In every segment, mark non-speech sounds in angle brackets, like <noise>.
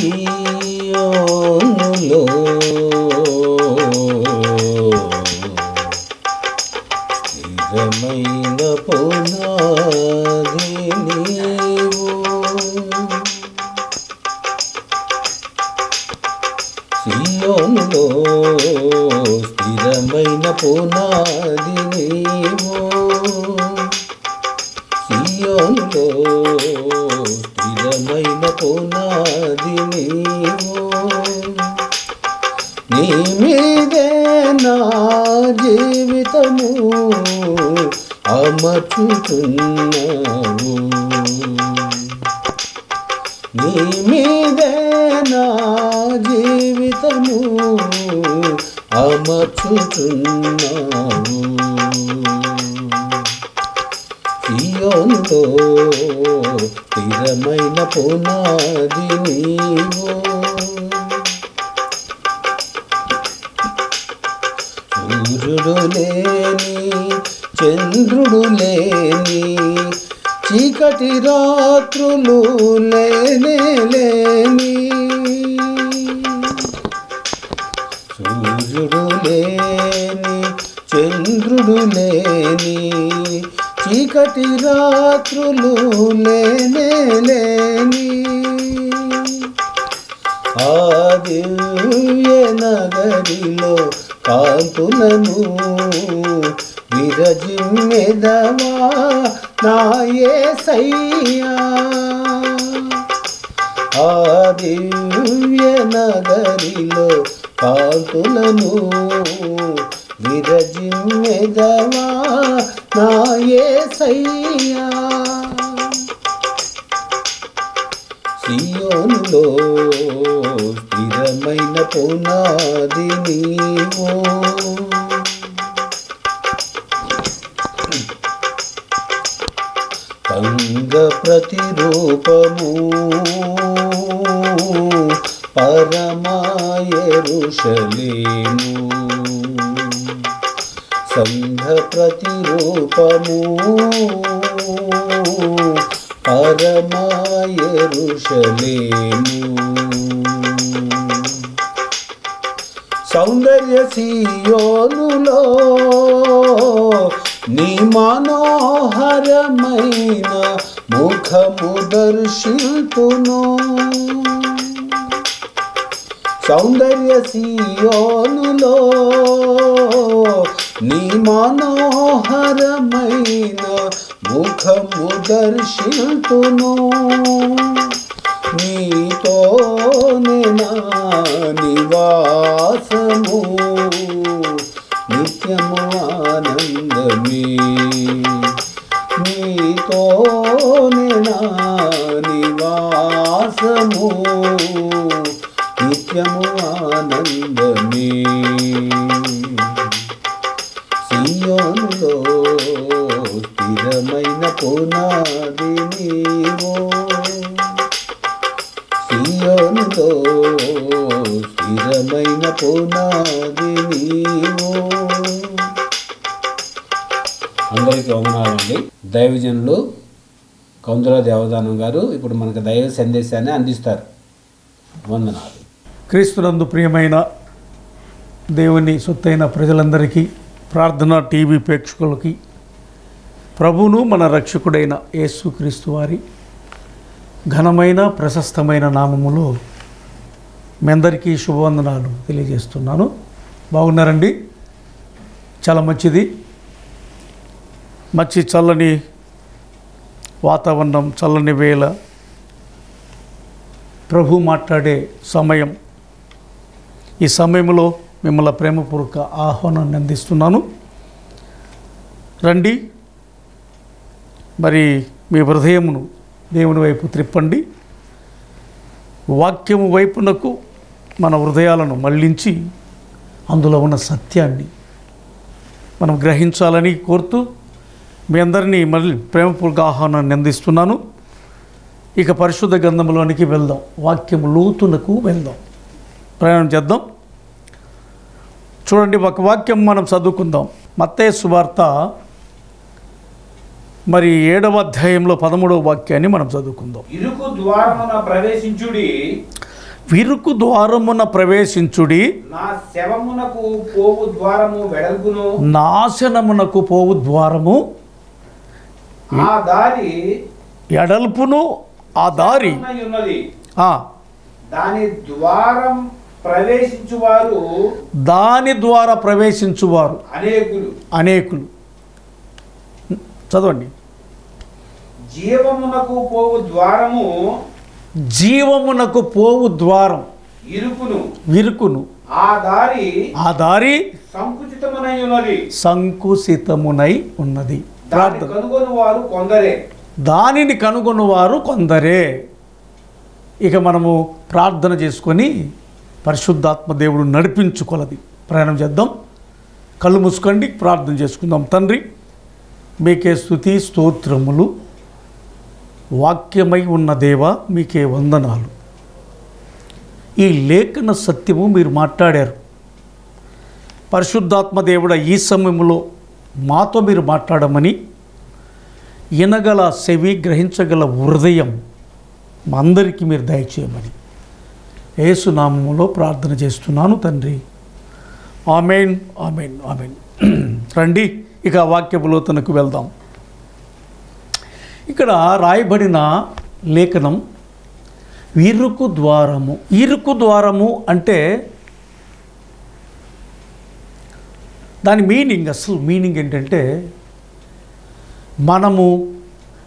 సీయోనులో అమర్చుచున్నావు సియోనులో స్థిరమైన పునాది నీవు. సూర్యుడు లేని చంద్రుడు లేని చీకటి రాత్రులు లేనే లేని. సూర్యుడు లేని చంద్రుడు లేని చీకటి రాత్రులు లేనే లేని. ఆ దివ్య నగరిలో కాంతులను విరజిమ్మెదవా నాయే సయ్యా ఆ దివ్య నగరిలో కాంతులను విరజిమ్మెదవా నాయే సయ్యా సియోనులో స్థిరమైన పునాది నీవు. తంగ ప్రతిరూపము పరమాయరుషలేము. సంఘ ప్రతిరూపము పరమాయరుషలేము. సౌందర్య సీయోనులో నీ మనోహరమైన ముఖము దర్శితును. సౌందర్య సీయోనులో నీ మనోహరమైన ముఖము దర్శితును నీతోనే నా నివాసము నిత్యము ఆనందమే నీతోనే నా నివాసము నిత్యము ఆనందమే. సియోనులో స్థిరమైన పునాది నీవో. సియోనులో స్థిరమైన పునాది నీవో. అందరికీ వందనాలండి. దైవజనులు కౌందర దేవదానం గారు ఇప్పుడు మనకు దైవ సందేశాన్ని అందిస్తారు. వందనాలు. క్రీస్తునందు ప్రియమైన దేవుని సొత్తైన ప్రజలందరికీ ప్రార్థన టీవీ ప్రేక్షకులకి ప్రభును మన రక్షకుడైన యేసుక్రీస్తు వారి ఘనమైన ప్రశస్తమైన నామములో మీ అందరికీ శుభవందనాలు తెలియజేస్తున్నాను. బాగున్నారండి? చాలా మంచిది. మంచి చల్లని వాతావరణం చల్లని వేళ. ప్రభు మాట్లాడే సమయం ఈ సమయంలో మిమ్మల్ని ప్రేమపూర్వక ఆహ్వానాన్ని అందిస్తున్నాను రండి. మరి మీ హృదయమును దేవుని వైపు త్రిప్పండి. వాక్యము వైపునకు మన హృదయాలను మళ్ళించి అందులో ఉన్న సత్యాన్ని మనం గ్రహించాలని కోరుతూ మీ అందరినీ మళ్ళీ ప్రేమపూర్వక ఆహ్వానాన్ని అందిస్తున్నాను ఇక పరిశుద్ధ గ్రంథంలోనికి వెళ్దాం. వాక్యం లోతునకు వెళ్దాం. ప్రయాణం చేద్దాం. చూడండి ఒక వాక్యం మనం చదువుకుందాం. మత్తయ్య సువార్త మరి ఏడవ అధ్యాయంలో పదమూడవ వాక్యాన్ని మనం చదువుకుందాం. ఇరుకు ద్వారమున ప్రవేశించుడి. విరుకు ద్వారమున ప్రవేశించుడి. నా శవమునకు పోవు ద్వారము వెడల్పును. నాశనమునకు పోవు ద్వారము ఆ దారి ఎడల్పును ఆ దారి ఉన్నై ఉన్నది. ఆ, దాని ద్వారం ప్రవేశించువారు దాని ద్వారా ప్రవేశించువారు. అనేకులు. అనేకులు. చదవండి. జీవమునకు పోవు ద్వారము జీవమునకు పోవు ద్వారం. ఇరుకును. విరుకును ఆ దారి ఆ దారి సంకుచితమునై ఉన్నది సంకుచితమునై ఉన్నది. దాన్ని ప్రార్థన. కనుగొని వారు కొందరే. దానిని కనుగొన్నవారు కొందరే. ఇక మనము ప్రార్థన చేసుకొని పరిశుద్ధాత్మ దేవుడు నడిపించుకొలది. ప్రయాణం చేద్దాం. కళ్ళు మూసుకోండి ప్రార్థన చేసుకుందాం. తండ్రి మీకే స్థుతి స్తోత్రములు. వాక్యమై ఉన్న దేవ మీకే వందనాలు. ఈ లేఖన సత్యము మీరు మాట్లాడారు. పరిశుద్ధాత్మ దేవుడ ఈ సమయంలో మాతో మీరు మాట్లాడమని వినగల సెవి గ్రహించగల హృదయం మా అందరికీ మీరు దయచేయమని. ఏసునామములో ప్రార్థన చేస్తున్నాను తండ్రి. Amen amen amen. <clears throat> రండి ఇక వాక్యపులోతనకు వెళ్దాం. ఇక్కడ రాయబడిన లేఖనం ఇరుకు ద్వారము. ఇరుకు ద్వారము అంటే దాని మీనింగ్ అసలు మీనింగ్ ఏంటంటే మనము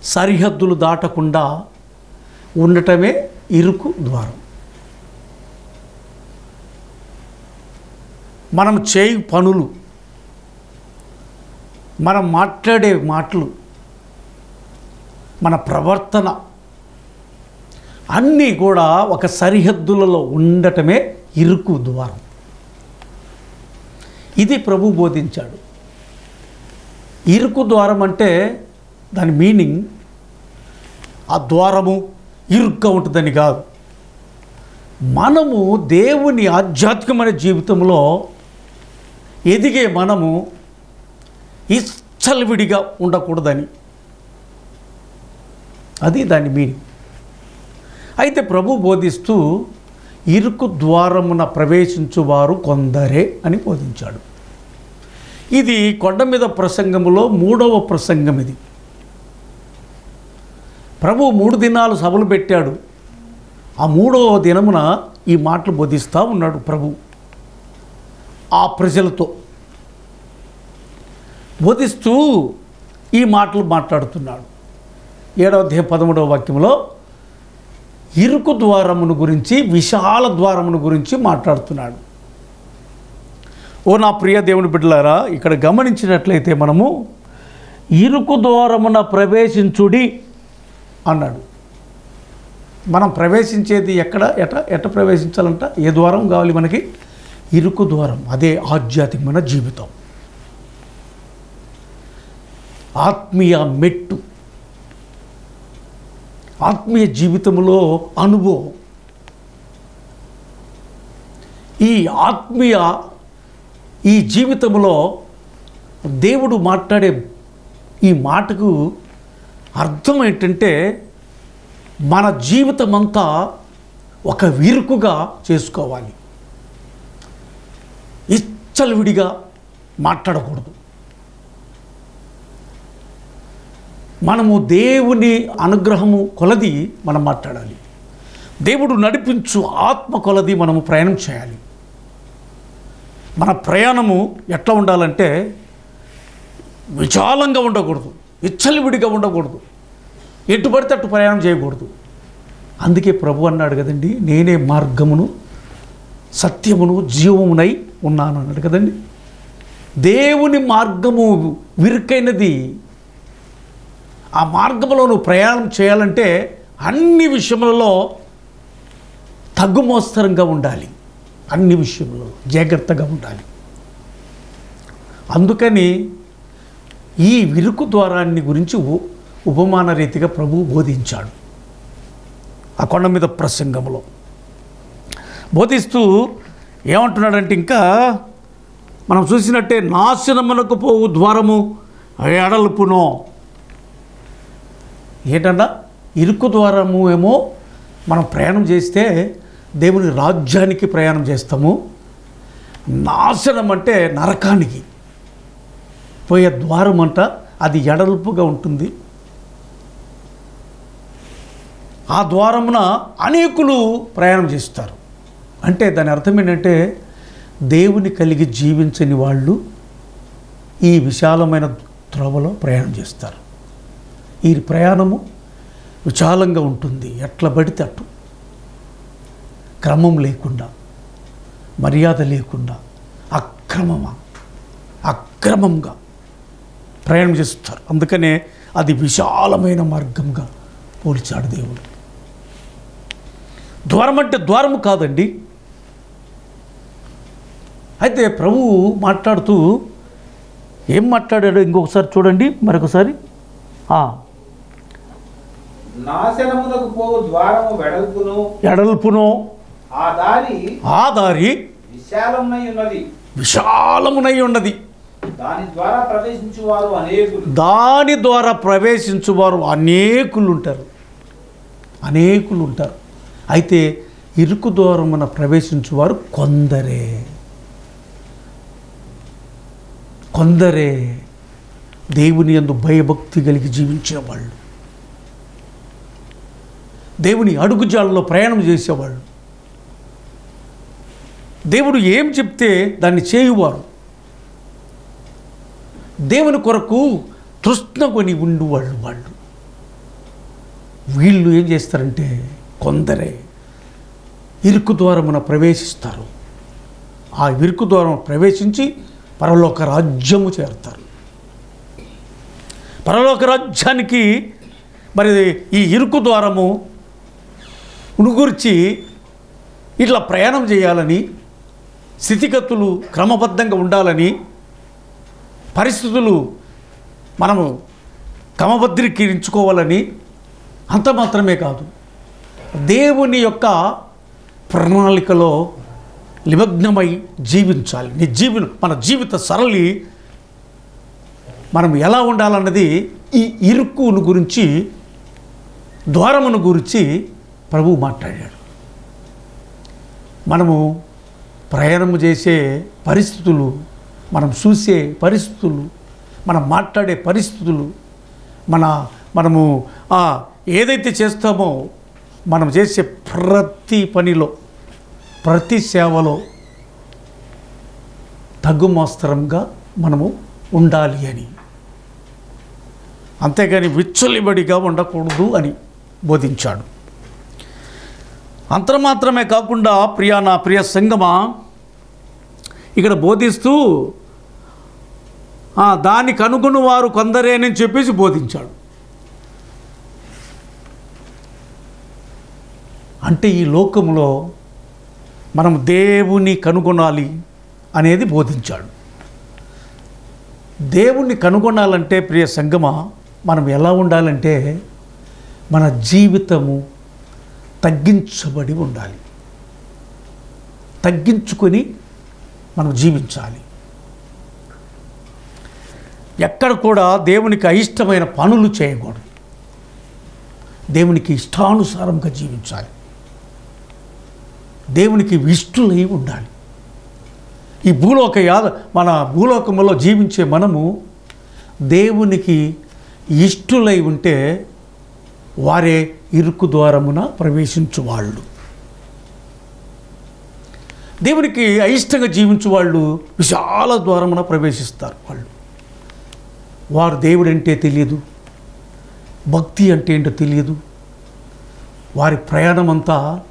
సరిహద్దులు దాటకుండా ఉండటమే ఇరుకు ద్వారం. మనం చేయి పనులు మనం మాట్లాడే మాటలు మన ప్రవర్తన అన్నీ కూడా ఒక సరిహద్దులలో ఉండటమే ఇరుకు ద్వారం. ఇది ప్రభు బోధించాడు. ఇరుకు ద్వారం అంటే దాని మీనింగ్ ఆ ద్వారము ఇరుగ్గా ఉంటుందని కాదు. మనము దేవుని ఆధ్యాత్మికమైన జీవితంలో ఎదిగే మనము ఇచ్చలవిడిగా ఉండకూడదని. అది దాని మీనింగ్. అయితే ప్రభు బోధిస్తూ ఇరుకు ద్వారమున ప్రవేశించువారు కొందరే అని బోధించాడు. ఇది కొండ మీద ప్రసంగములో మూడవ ప్రసంగం ఇది. ప్రభు మూడు దినాలు సభలు పెట్టాడు. ఆ మూడవ దినమున ఈ మాటలు బోధిస్తూ ఉన్నాడు ప్రభు. ఆ ప్రజలతో బోధిస్తూ ఈ మాటలు మాట్లాడుతున్నాడు. ఏడవ దేహ పదమూడవ వాక్యంలో ఇరుకు ద్వారమును గురించి విశాల ద్వారమును గురించి మాట్లాడుతున్నాడు. ఓ నా ప్రియ దేవుని బిడ్డలారా ఇక్కడ గమనించినట్లయితే మనము ఇరుకు ద్వారమున ప్రవేశించుడి అన్నాడు. మనం ప్రవేశించేది ఎక్కడ? ఎట? ఎట ప్రవేశించాలంట? ఏ ద్వారం కావాలి మనకి? ఇరుకు ద్వారం అదే ఆధ్యాత్మికమైన జీవితం. ఆత్మీయ మెట్టు. ఆత్మీయ జీవితంలో అనుభవం. ఈ ఆత్మీయ ఈ జీవితంలో దేవుడు మాట్లాడే ఈ మాటకు అర్థం ఏంటంటే మన జీవితం అంతా ఒక విరుకుగా చేసుకోవాలి. విచ్చలవిడిగా మాట్లాడకూడదు. మనము దేవుని అనుగ్రహము కొలది మనం మాట్లాడాలి. దేవుడు నడిపించు ఆత్మ కొలది మనము ప్రయాణం చేయాలి. మన ప్రయాణము ఎట్లా ఉండాలంటే విశాలంగా ఉండకూడదు విచ్చలివిడిగా ఉండకూడదు ఎటు పడితే అటు ప్రయాణం చేయకూడదు. అందుకే ప్రభు అన్నాడు కదండి నేనే మార్గమును సత్యమును జీవమునై ఉన్నాను అన్నాడు కదండి. దేవుని మార్గము విరుకైనది. ఆ మార్గంలో నువ్వు ప్రయాణం చేయాలంటే అన్ని విషయములలో తగ్గుమోస్తరంగా ఉండాలి. అన్ని విషయంలో జాగ్రత్తగా ఉండాలి. అందుకని ఈ విరుకు ద్వారాన్ని గురించి ఉపమాన రీతిగా ప్రభువు బోధించాడు. ఆ కొండ మీద ప్రసంగంలో బోధిస్తూ ఏమంటున్నాడంటే ఇంకా మనం చూసినట్టే నాశనమునకు పోవు ద్వారము ఎడల్పునో ఏంటన్నా ఇరుకు ద్వారము ఏమో మనం ప్రయాణం చేస్తే దేవుని రాజ్యానికి ప్రయాణం చేస్తాము. నాశనం అంటే నరకానికి పోయే ద్వారం అంట అది ఎడల్పుగా ఉంటుంది. ఆ ద్వారమున అనేకులు ప్రయాణం చేస్తారు. అంటే దాని అర్థం ఏంటంటే దేవుని కలిగి జీవించని వాళ్ళు ఈ విశాలమైన త్రోవలో ప్రయాణం చేస్తారు. ఈ ప్రయాణము విశాలంగా ఉంటుంది. ఎట్ల పడితే అటు క్రమం లేకుండా మర్యాద లేకుండా అక్రమమా? అక్రమంగా ప్రయాణం చేస్తారు. అందుకనే అది విశాలమైన మార్గంగా పోల్చాడు దేవుడు. ద్వారం అంటే ద్వారము కాదండి. అయితే ప్రభువు మాట్లాడుతూ ఏం మాట్లాడాడో ఇంకొకసారి చూడండి మరొకసారి. ఆ, నాశనమునకు పోవు ద్వారము వెడల్పును. ఎడల్పునో ఆ దారి ఆ దారి విశాలమై ఉన్నది. విశాలమునై ఉన్నది. దాని ద్వారా ప్రవేశించువారు అనేకులు. దాని ద్వారా ప్రవేశించువారు అనేకులు ఉంటారు అనేకులు ఉంటారు అయితే ఇరుకు ద్వారమున ప్రవేశించువారు కొందరే. కొందరే దేవుని యందు భయభక్తి కలిగి జీవించిన వాళ్ళు దేవుని అడుగుజాలలో ప్రయాణం చేసేవాళ్ళు. దేవుడు ఏం చెప్తే దాన్ని చేయువారు. దేవుని కొరకు తృష్ణ కొని ఉండు వాళ్ళు వాళ్ళు. వీళ్ళు ఏం చేస్తారంటే కొందరే ఇరుకు ద్వారమున ప్రవేశిస్తారు. ఆ ఇరుకు ద్వారం ప్రవేశించి పరలోక రాజ్యము చేరుతారు. పరలోక రాజ్యానికి మరి ఈ ఇరుకు ద్వారము ఉనుగుర్చి ఇట్లా ప్రయాణం చేయాలని స్థితిగతులు క్రమబద్ధంగా ఉండాలని పరిస్థితులు మనము క్రమబద్ధీకరించుకోవాలని అంత మాత్రమే కాదు. దేవుని యొక్క ప్రణాళికలో నిమగ్నమై జీవించాలి. నీ జీవన మన జీవిత సరళి మనం ఎలా ఉండాలన్నది ఈ ఇరుక్కును గురించి ద్వారమును గురించి ప్రభువు మాట్లాడాడు. మనము ప్రయాణము చేసే పరిస్థితులు మనం చూసే పరిస్థితులు మనం మాట్లాడే పరిస్థితులు మన మనము ఏదైతే చేస్తామో మనం చేసే ప్రతి పనిలో ప్రతి సేవలో తగ్గుమోస్తరంగా మనము ఉండాలి అని. అంతేగాని విచ్చలిబడిగా ఉండకూడదు అని బోధించాడు. అంత మాత్రమే కాకుండా ప్రియా నా ప్రియ సంగమా ఇక్కడ బోధిస్తూ ఆ, దానికి అనుగుణ వారు కొందరేనని చెప్పేసి బోధించాడు. అంటే ఈ లోకంలో మనం దేవుని కనుగొనాలి అనేది బోధించాడు. దేవుణ్ణి కనుగొనాలంటే ప్రియ సంగమ మనం ఎలా ఉండాలంటే మన జీవితము తగ్గించబడి ఉండాలి. తగ్గించుకొని మనం జీవించాలి. ఎక్కడ కూడా దేవునికి అయిష్టమైన పనులు చేయకూడదు. దేవునికి ఇష్టానుసారంగా జీవించాలి. దేవునికి ఇష్టులై ఉండాలి. ఈ భూలోక యాద మన భూలోకంలో జీవించే మనము దేవునికి ఇష్టులై ఉంటే వారే ఇరుకు ద్వారమున ప్రవేశించు వాళ్ళు దేవునికి అయిష్టంగా జీవించు వాళ్ళు విశాల ద్వారమున ప్రవేశిస్తారు వాళ్ళు. వారు దేవుడు అంటే తెలియదు భక్తి అంటే ఏంటో తెలియదు. వారి ప్రయాణం అంతా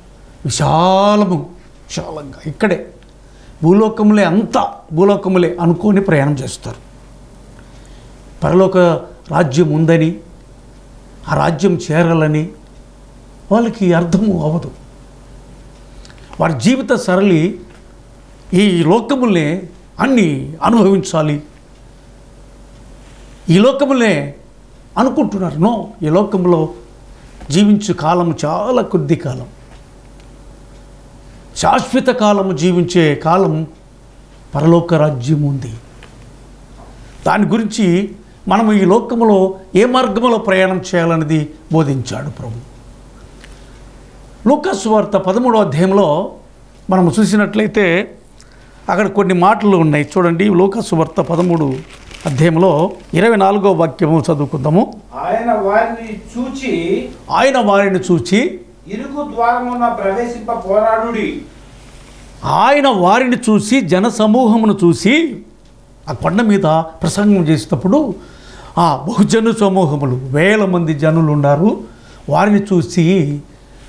విశాలము విశాలంగా. ఇక్కడే భూలోకములే అంతా భూలోకములే అనుకొని ప్రయాణం చేస్తారు. పరలోక రాజ్యం ఉందని ఆ రాజ్యం చేరాలని వాళ్ళకి అర్థము అవ్వదు. వారి జీవిత సరళి ఈ లోకములే అన్నీ అనుభవించాలి. ఈ లోకములే అనుకుంటున్నారు. నో ఈ లోకంలో జీవించు కాలం చాలా కొద్ది కాలం. శాశ్వత కాలము జీవించే కాలం పరలోక రాజ్యం ఉంది. దాని గురించి మనం ఈ లోకములో ఏ మార్గంలో ప్రయాణం చేయాలన్నది బోధించాడు ప్రభు. లూకాసు వార్త పదమూడో అధ్యాయంలో మనం చూసినట్లయితే అక్కడ కొన్ని మాటలు ఉన్నాయి. చూడండి లూకాసు వార్త పదమూడు అధ్యాయంలో ఇరవై నాలుగో వాక్యము చదువుకుందాము. ఆయన వారిని చూచి ఆయన వారిని చూచి ఇరుకు ద్వారమున ప్రవేశింప పోరాడుడి. ఆయన వారిని చూసి జన సమూహమును చూసి ఆ కొండ మీద ప్రసంగం చేసేటప్పుడు ఆ బహుజన సమూహములు వేల మంది జనులు ఉన్నారు వారిని చూసి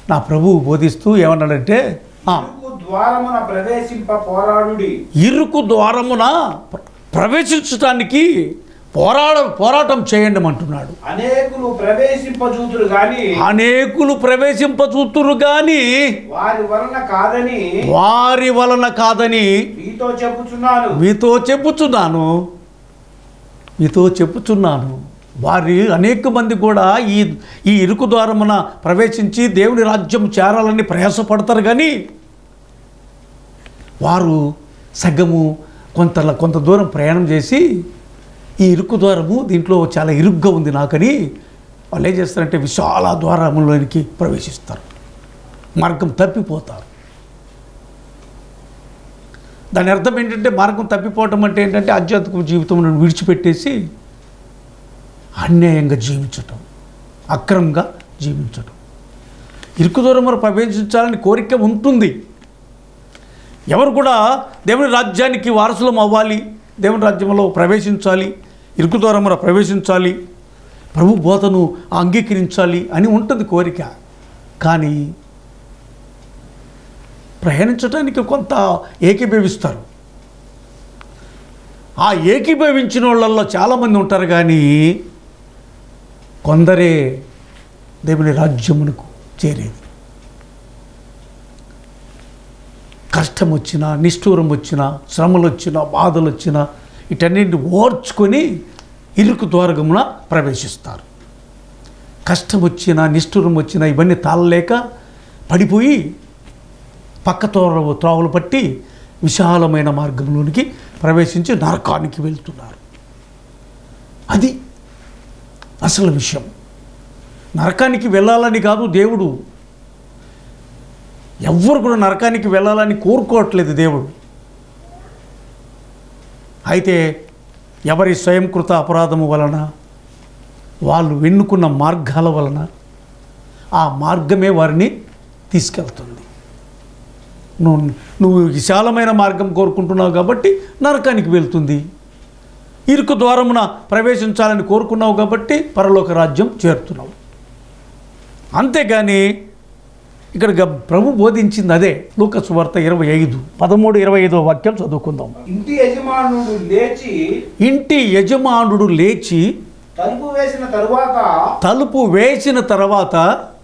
నా ప్రభువు బోధిస్తూ ఏమన్నాడంటే ద్వారమున ప్రవేశింప పోరాడుడి. ఇరుకు ద్వారమున ప్ర- ప్రవేశించటానికి పోరాడ పోరాటం చేయండి అంటున్నాడు. అనేకులు ప్రవేశింపజూతురు గాని అనేకులు ప్రవేశింపచూతురు కానీ వారి వలన కాదని వారి వలన కాదని మీతో చెప్పుచున్నాను. మీతో చెప్పుచున్నాను. మీతో చెప్పుచున్నాను. వారి అనేక మంది కూడా ఈ ఈ ఇరుకు ద్వారమున ప్రవేశించి దేవుని రాజ్యం చేరాలని ప్రయాసపడతారు కానీ వారు సగము కొంత కొంత దూరం ప్రయాణం చేసి ఈ ఇరుకు ద్వారము దీంట్లో చాలా ఇరుగ్గా ఉంది నాకని వాళ్ళు ఏం చేస్తారంటే విశాల ద్వారములోనికి ప్రవేశిస్తారు. మార్గం తప్పిపోతారు. దాని అర్థం ఏంటంటే మార్గం తప్పిపోవటం అంటే ఏంటంటే ఆధ్యాత్మిక జీవితం విడిచిపెట్టేసి అన్యాయంగా జీవించటం అక్రమంగా జీవించటం. ఇరుకు దూరం ప్రవేశించాలని కోరిక ఉంటుంది. ఎవరు కూడా దేవుని రాజ్యానికి వారసులం అవ్వాలి దేవుని రాజ్యంలో ప్రవేశించాలి ఇరుకు దూరమున ప్రవేశించాలి. ప్రభు బోధను అంగీకరించాలి అని ఉంటుంది కోరిక. కానీ ప్రయాణించడానికి కొంత ఏకీభవిస్తారు. ఆ ఏకీభవించిన వాళ్ళల్లో చాలామంది ఉంటారు కానీ కొందరే దేవుని రాజ్యమునకు చేరేది. కష్టం వచ్చినా నిష్ఠూరం వచ్చినా శ్రమలు వచ్చినా బాధలు వచ్చినా వీటన్నింటిని ఓర్చుకొని ఇరుకు ద్వారగమున ప్రవేశిస్తారు. కష్టం వచ్చినా నిష్ఠురం వచ్చినా ఇవన్నీ తాళలేక పడిపోయి పక్క తోర త్రోవలు పట్టి విశాలమైన మార్గంలోనికి ప్రవేశించి నరకానికి వెళ్తున్నారు. అది అసలు విషయం. నరకానికి వెళ్ళాలని కాదు దేవుడు. ఎవ్వరు కూడా నరకానికి వెళ్ళాలని కోరుకోవట్లేదు దేవుడు. అయితే ఎవరి స్వయంకృత అపరాధము వలన వాళ్ళు ఎన్నుకున్న మార్గాల వలన ఆ మార్గమే వారిని తీసుకెళ్తుంది. నువ్వు నువ్వు విశాలమైన మార్గం కోరుకుంటున్నావు కాబట్టి నరకానికి వెళ్తుంది. ఇరుకు ద్వారమున ప్రవేశించాలని కోరుకున్నావు కాబట్టి పరలోక రాజ్యం చేరుతున్నావు. అంతేగాని ఇక్కడ ప్రభు బోధించింది అదే. లూకస్ వార్త ఇరవై ఐదు. పదమూడు ఇరవై ఐదో వాక్యం చదువుకుందాం. ఇంటి యజమానుడు లేచి ఇంటి యజమానుడు లేచి తలుపు వేసిన తరువాత తలుపు వేసిన తర్వాత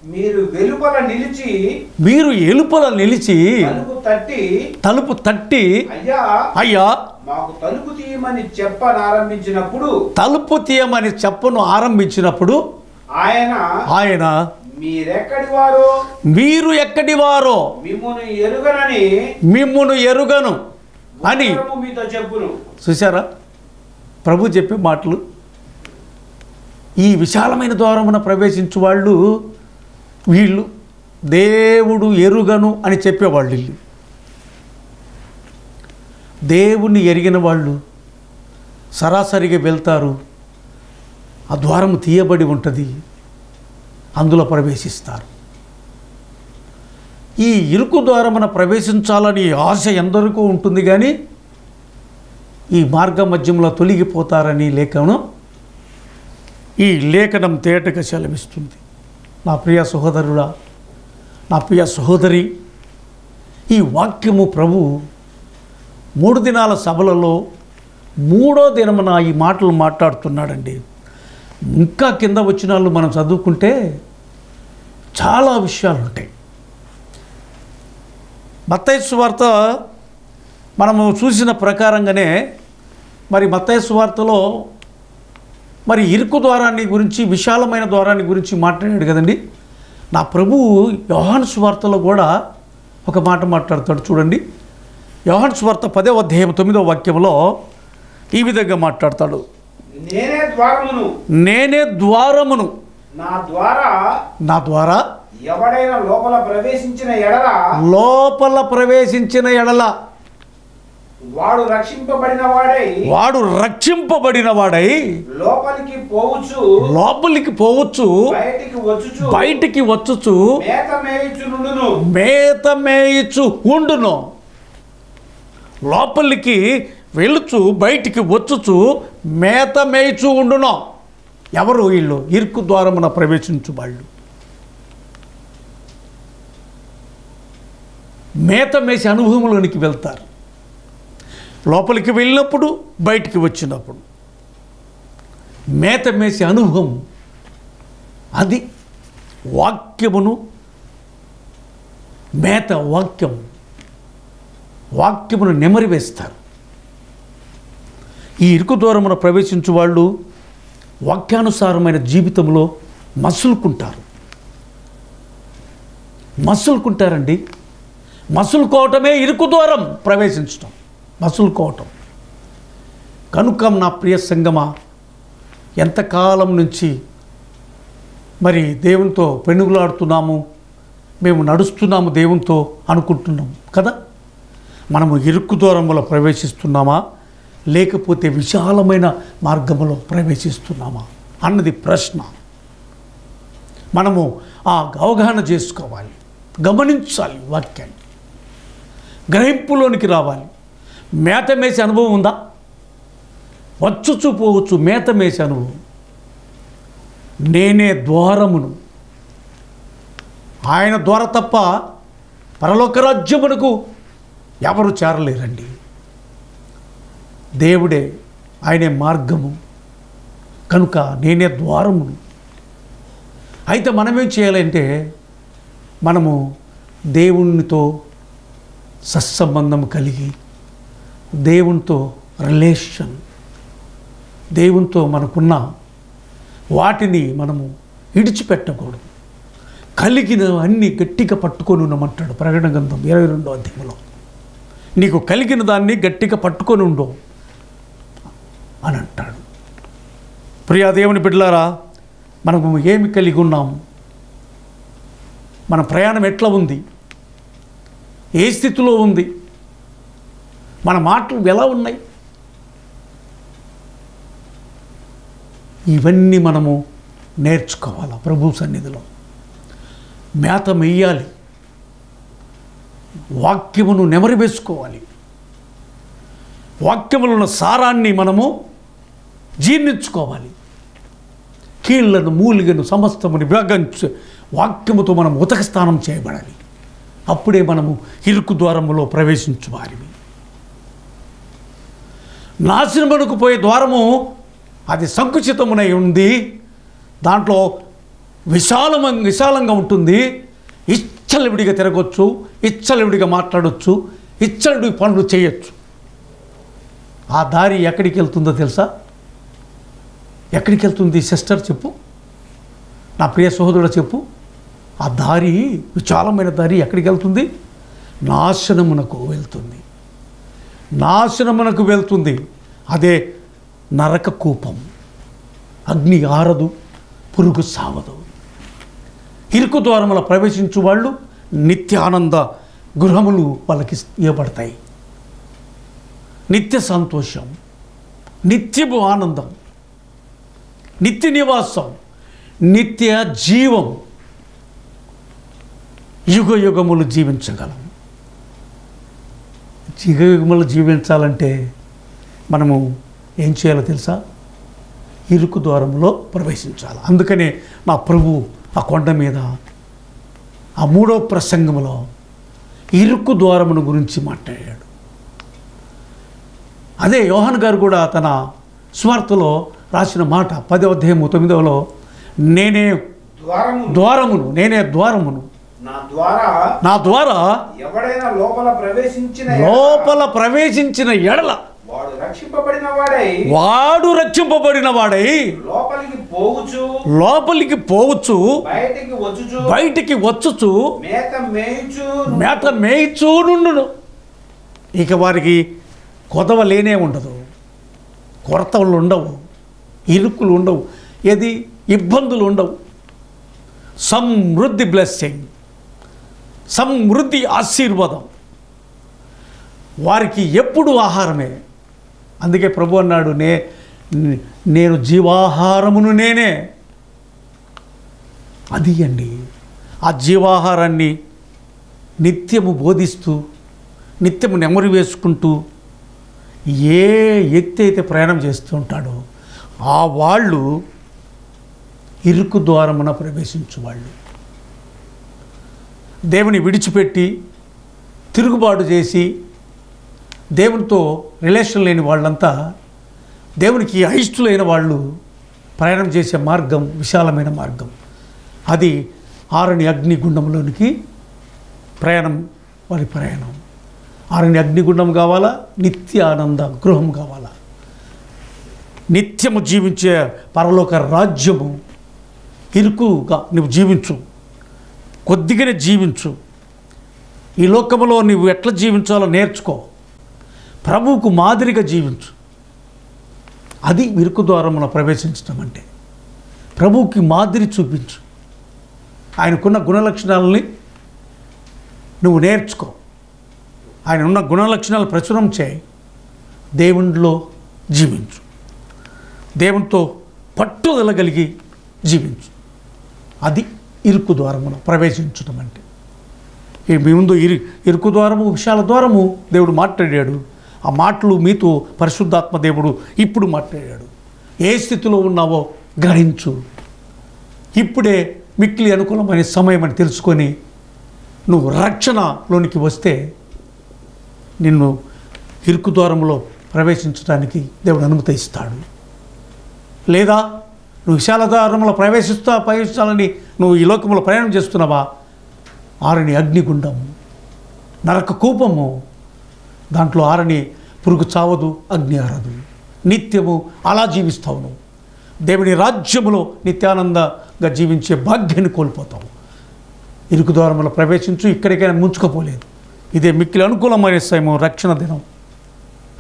మీరు వెలుపల నిలిచి మీరు ఎలుపల నిలిచి తలుపు తట్టి తలుపు తట్టి అయ్యా అయ్యా మాకు తలుపు తీయమని చెప్పనారంభించినప్పుడు తలుపు తీయమని చెప్పను ఆరంభించినప్పుడు ఆయన ఆయన మీరు ఎక్కడి వారో మిమ్మును ఎరుగనని మిమ్మును ఎరుగను అని మీతో చెప్పును. చూసారా ప్రభు చెప్పే మాటలు. ఈ విశాలమైన ద్వారమున ప్రవేశించు వాళ్ళు వీళ్ళు దేవుడు ఎరుగను అని చెప్పేవాళ్ళు వీళ్ళు. దేవుణ్ణి ఎరిగిన వాళ్ళు సరాసరిగా వెళ్తారు. ఆ ద్వారము తీయబడి ఉంటుంది. అందులో ప్రవేశిస్తారు. ఈ ఇరుకు మన ప్రవేశించాలని ఆశ ఎందరికో ఉంటుంది కానీ ఈ మార్గ మధ్యంలో తొలగిపోతారని లేఖనం ఈ లేఖనం తేటగా సెలవిస్తుంది. నా ప్రియ సహోదరుడా నా ప్రియ సహోదరి ఈ వాక్యము ప్రభు మూడు దినాల సభలలో మూడో దినమున ఈ మాటలు మాట్లాడుతున్నాడండి. ఇంకా కింద వచ్చిన వాళ్ళు మనం చదువుకుంటే చాలా విషయాలు ఉంటాయి. మత్తయి వార్త మనము చూసిన ప్రకారంగానే మరి మత్తయి వార్తలో మరి ఇరుకు ద్వారాన్ని గురించి విశాలమైన ద్వారాన్ని గురించి మాట్లాడాడు కదండి. నా ప్రభువు యోహన్స్ వార్తలో కూడా ఒక మాట మాట్లాడతాడు చూడండి. యోహాను వార్త పదే అధ్యాయం తొమ్మిదో వాక్యంలో ఈ విధంగా మాట్లాడతాడు. నేనే ద్వారమును. నేనే ద్వారమును. నా ద్వారా నా ద్వారా ఎవడైనా లోపల ప్రవేశించిన ఎడల లోపల ప్రవేశించిన ఎడల వాడు రక్షింపబడిన వాడై వాడు రక్షింపబడిన వాడై లోపలికి పోవచ్చు లోపలికి పోవచ్చు బయటికి వచ్చుచు బయటికి వచ్చుచు మేత మేయుచు నుండును. మేత మేయిచు ఉండును. లోపలికి వెళుచు బయటికి వచ్చుచు మేత మేయచు ఉండును. ఎవరు వీళ్ళు? ఇరుకు ద్వారమున ప్రవేశించు వాళ్ళు. మేత మేసి అనుభవంలోనికి వెళ్తారు. లోపలికి వెళ్ళినప్పుడు బయటికి వచ్చినప్పుడు. మేత మేసే అనుభవం. అది వాక్యమును మేత వాక్యం వాక్యమును నెమరివేస్తారు ఈ ఇరుకు దూరమున ప్రవేశించు వాళ్ళు వాక్యానుసారమైన జీవితంలో మసులుకుంటారు. మసులుకుంటారండి. మసులుకోవటమే ఇరుకు దూరం ప్రవేశించటం. మసులుకోవటం. కనుక నా ప్రియ సంగమ ఎంతకాలం నుంచి మరి దేవునితో పెనుగులాడుతున్నాము మేము నడుస్తున్నాము దేవునితో అనుకుంటున్నాం కదా? మనము ఇరుకు దూరంలో ప్రవేశిస్తున్నామా? లేకపోతే విశాలమైన మార్గంలో ప్రవేశిస్తున్నామా అన్నది ప్రశ్న. మనము ఆ అవగాహన చేసుకోవాలి. గమనించాలి వాక్యాన్ని. గ్రహింపులోనికి రావాలి. మేత మేసే అనుభవం ఉందా? వచ్చుచు పోవచ్చు మేత మేసే అనుభవం. నేనే ద్వారమును. ఆయన ద్వారా తప్ప పరలోక రాజ్యమునకు ఎవరు చేరలేరండి? దేవుడే ఆయనే మార్గము. కనుక నేనే ద్వారమును. అయితే మనమేం చేయాలంటే మనము దేవునితో సత్సంబంధం కలిగి దేవునితో రిలేషన్ దేవునితో మనకున్న వాటిని మనము ఇడిచిపెట్టకూడదు కలిగిన అన్ని గట్టిగా పట్టుకొని ఉన్నామంటాడు ప్రకటన గ్రంథం ఇరవై రెండో అధ్యాయంలో. నీకు కలిగిన దాన్ని గట్టిగా పట్టుకొని ఉండవు అని అంటాడు. ప్రియా దేవుని బిడ్డలారా మనము ఏమి కలిగి ఉన్నాము? మన ప్రయాణం ఎట్లా ఉంది? ఏ స్థితిలో ఉంది? మన మాటలు ఎలా ఉన్నాయి? ఇవన్నీ మనము నేర్చుకోవాలి ప్రభు సన్నిధిలో. మేత మెయ్యాలి. వాక్యమును నెమరి వేసుకోవాలి. వాక్యములో ఉన్న సారాన్ని మనము జీర్ణించుకోవాలి. కీళ్ళను మూలిగను సమస్తముని విభాగించు వాక్యముతో మనం ఉతక స్థానం చేయబడాలి. అప్పుడే మనము ఇరుకు ద్వారములో ప్రవేశించు వారివి నాశనమునకు పోయే ద్వారము అది సంకుచితమునై ఉంది. దాంట్లో విశాలమ విశాలంగా ఉంటుంది. ఇచ్చలవిడిగా తిరగొచ్చు ఇచ్చలవిడిగా మాట్లాడొచ్చు ఇచ్చలవిడి పనులు చేయొచ్చు. ఆ దారి ఎక్కడికి వెళ్తుందో తెలుసా? ఎక్కడికి వెళ్తుంది సిస్టర్ చెప్పు. నా ప్రియ సహోదరుడు చెప్పు. ఆ దారి విశాలమైన దారి ఎక్కడికి వెళ్తుంది? నాశనమునకు వెళ్తుంది. నాశనమునకు వెళ్తుంది. అదే నరక కూపం. అగ్ని ఆరదు పురుగు సావదు. ఇరుకు ద్వారముల ప్రవేశించు వాళ్ళు నిత్యానంద గృహములు వాళ్ళకి ఇవ్వబడతాయి. నిత్య సంతోషం నిత్యపు ఆనందం. నిత్య నివాసం నిత్య జీవం యుగ యుగములు జీవించగలం. యుగ యుగములు జీవించాలంటే మనము ఏం చేయాలో తెలుసా? ఇరుకు ద్వారంలో ప్రవేశించాలి. అందుకనే నా ప్రభు ఆ కొండ మీద ఆ మూడో ప్రసంగంలో ఇరుకు ద్వారమును గురించి మాట్లాడాడు. అదే యోహన్ గారు కూడా తన స్వార్థలో రాసిన మాట పదవ అధ్యాయము తొమ్మిదవలో నేనే ద్వారము ద్వారమును నేనే ద్వారమును. నా ద్వారా ఎవడైనా లోపల ప్రవేశించిన ఎడల లోపల ప్రవేశించిన ఎడల వాడు రక్షింపబడిన వాడై వాడు రక్షింపబడిన వాడై లోపలికి పోవచ్చు లోపలికి పోవచ్చు బయటికి వచ్చుచు బయటికి వచ్చుచు మేత మేయుచు మేత ఇక వారికి కొదవ లేనే ఉండదు కొరతలు ఉండవు. ఇరుకులు ఉండవు. ఏది? ఇబ్బందులు ఉండవు. సమృద్ధి బ్లెస్సింగ్ సమృద్ధి ఆశీర్వాదం. వారికి ఎప్పుడు ఆహారమే. అందుకే ప్రభు అన్నాడు నే నేను జీవాహారమును నేనే. అది అండి. ఆ జీవాహారాన్ని నిత్యము బోధిస్తూ నిత్యము నెమరు వేసుకుంటూ ఏ ఎత్తి అయితే ప్రయాణం చేస్తూ ఉంటాడో ఆ వాళ్ళు ఇరుకు ద్వారమున ప్రవేశించువాళ్ళు. దేవుని విడిచిపెట్టి తిరుగుబాటు చేసి దేవునితో రిలేషన్ లేని వాళ్ళంతా దేవునికి అయిష్టులైన వాళ్ళు ప్రయాణం చేసే మార్గం విశాలమైన మార్గం. అది ఆరుని అగ్నిగుండంలోనికి ప్రయాణం వారి ప్రయాణం. ఆరుని అగ్నిగుండం కావాలా? నిత్య ఆనంద గృహం కావాలా? నిత్యము జీవించే పరలోక రాజ్యము ఇరుకుగా నువ్వు జీవించు. కొద్దిగానే జీవించు. ఈ లోకములో నువ్వు ఎట్లా జీవించాలో నేర్చుకో. ప్రభువుకు మాదిరిగా జీవించు. అది ఇరుకు ద్వారమున ప్రవేశించడం అంటే. ప్రభువుకి మాదిరి చూపించు. ఆయనకున్న గుణలక్షణాలని నువ్వు నేర్చుకో. ఆయన ఉన్న గుణలక్షణాలు ప్రచురం చేయి. దేవునిలో జీవించు. దేవునితో పట్టుదల కలిగి జీవించు. అది ఇరుకు ద్వారములో ప్రవేశించడం అంటే. ఈ మీ ముందు ఇరు ఇరుకు ద్వారము విశాల ద్వారము దేవుడు మాట్లాడాడు. ఆ మాటలు మీతో పరిశుద్ధాత్మ దేవుడు ఇప్పుడు మాట్లాడాడు. ఏ స్థితిలో ఉన్నావో గ్రహించు. ఇప్పుడే మిక్కిలి అనుకూలమైన సమయం అని తెలుసుకొని నువ్వు రక్షణలోనికి వస్తే నిన్ను ఇరుకు ద్వారంలో ప్రవేశించడానికి దేవుడు అనుమతి ఇస్తాడు లేదా నువ్వు విశాలదారంలో ప్రవేశిస్తా ప్రవేశించాలని నువ్వు ఈ లోకంలో ప్రయాణం చేస్తున్నావా? ఆరని అగ్నిగుండము నరక కూపము దాంట్లో ఆరని పురుగు చావదు అగ్ని ఆరదు. నిత్యము అలా జీవిస్తావు నువ్వు. దేవుని రాజ్యములో నిత్యానందంగా జీవించే భాగ్యాన్ని కోల్పోతావు. ఇరుకు ద్వారములో ప్రవేశించు ఇక్కడికైనా ముంచుకోపోలేదు. ఇదే మిక్కిలి అనుకూలమైన సమయం రక్షణ దినం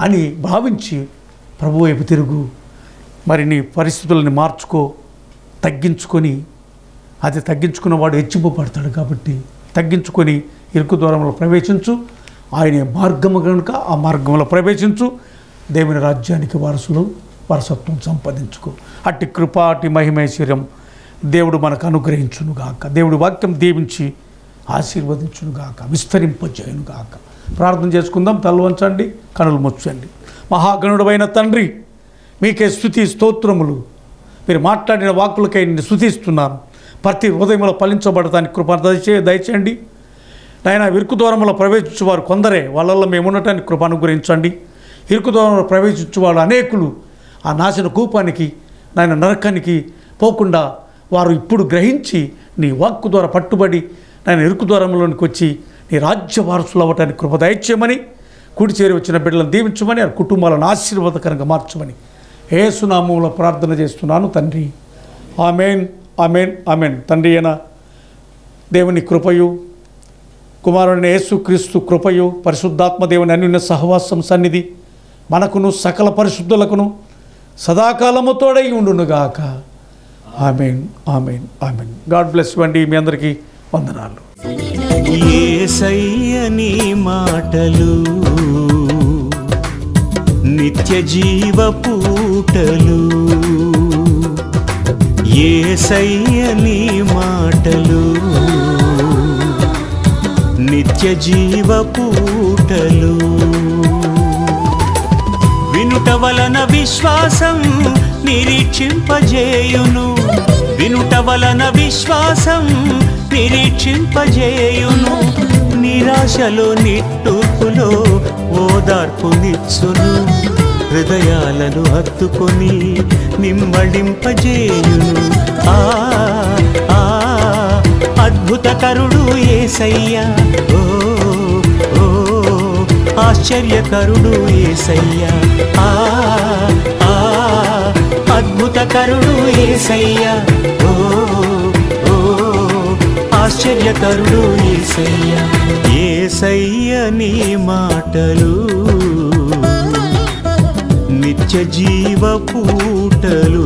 అని భావించి ప్రభు వైపు తిరుగు. మరి నీ పరిస్థితులని మార్చుకో తగ్గించుకొని అది తగ్గించుకున్నవాడు హెచ్చింపబడతాడు కాబట్టి తగ్గించుకొని ఇరుకు దూరంలో ప్రవేశించు. ఆయన మార్గము కనుక ఆ మార్గంలో ప్రవేశించు. దేవుని రాజ్యానికి వారసులు వారసత్వం సంపాదించుకో. అట్టి కృప అట్టి మహిమైశ్వర్యం దేవుడు మనకు అనుగ్రహించునుగాక దేవుడి వాక్యం దీవించి ఆశీర్వదించునుగాక విస్తరింపజేయునుగాక ప్రార్థన చేసుకుందాం. తలవంచండి కనులు ముచ్చండి మహాగణుడమైన తండ్రి మీకే స్థుతి స్తోత్రములు. మీరు మాట్లాడిన వాక్కులకై నేను స్థుతిస్తున్నాను ప్రతి హృదయంలో ఫలించబడటానికి కృప దయచే దయచేయండి. నాయన ఇరుకు దూరంలో ప్రవేశించు వారు కొందరే వాళ్ళల్లో మేము ఉండటానికి కృప అనుగ్రహించండి. ఇరుకు దూరంలో ప్రవేశించు వాళ్ళు అనేకులు ఆ నాశన కూపానికి నాయన నరకానికి పోకుండా వారు ఇప్పుడు గ్రహించి నీ వాక్కు ద్వారా పట్టుబడి నాయన ఇరుకు దూరంలోనికి వచ్చి నీ రాజ్య వారసులు అవ్వటానికి కృప దయచేయమని కూడి చేరి వచ్చిన బిడ్డలను దీవించమని ఆ కుటుంబాలను ఆశీర్వాదకరంగా మార్చమని. ఏసునామంలో ప్రార్థన చేస్తున్నాను తండ్రి. Amen amen amen. తండ్రి అయిన దేవుని కృపయు కుమారుని యేసు క్రీస్తు కృపయు పరిశుద్ధాత్మ దేవుని అన్యున్న సహవాసం సన్నిధి మనకును సకల పరిశుద్ధులకును సదాకాలము తోడై ఉండునుగాక. Amen amen amen. God bless వండి మీ అందరికీ వందనాలు. ఏ నీ మాటలు నిత్య జీవ పూటలు. ఏసయ్య మాటలు. నిత్య జీవ పూటలు. వినుట వలన విశ్వాసం నిరీక్షింపజేయును. వినుట వలన విశ్వాసం నిరీక్షింపజేయును. నిరాశలో నిట్టూర్పులో ఓదార్పునిచ్చును. హృదయాలను హత్తుకొని నిమ్మడింపజేయును ఆ ఆ అద్భుతకరుడు ఏసయ్యా. ఓ ఓ ఆశ్చర్యకరుడు ఏసయ్యా. ఆ ఆ అద్భుతకరుడు ఏసయ్యా. ఓ ఓ ఆశ్చర్యకరుడు ఏసయ్యా. ఏసయ్య నీ మాటలు నిత్య జీవ పూటలు